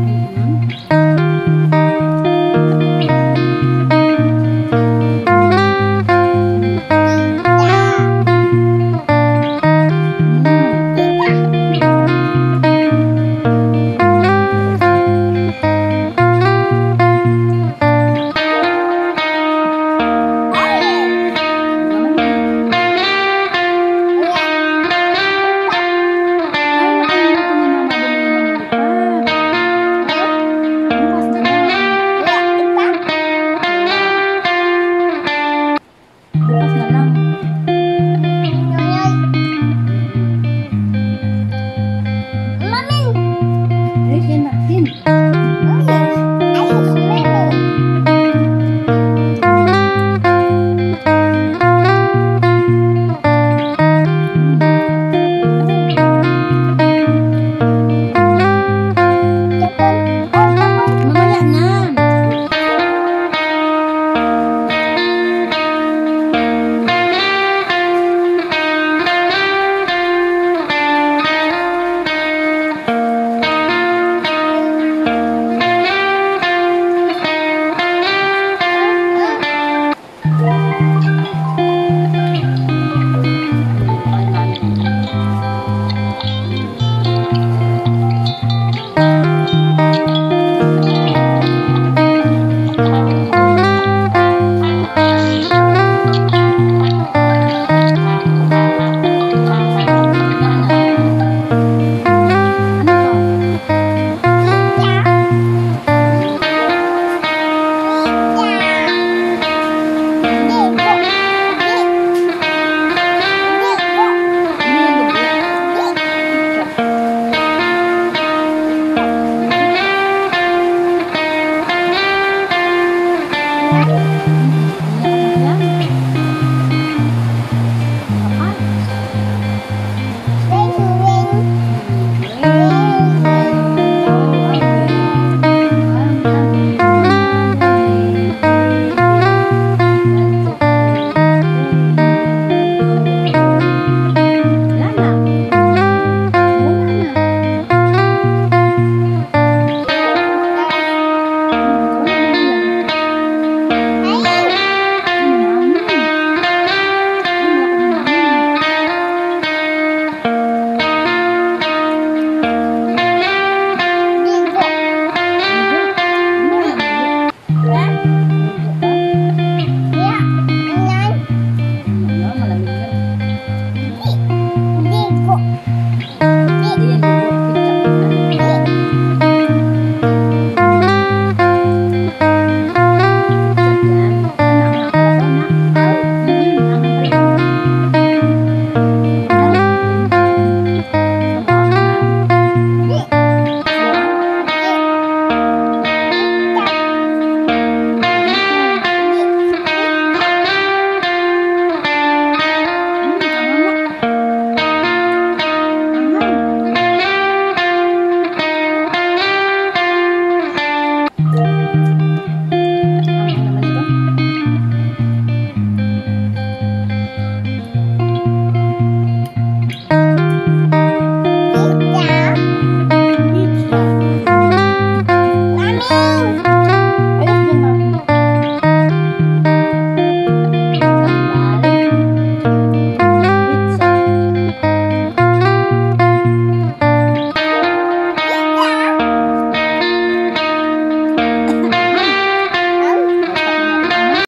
Mm-hmm.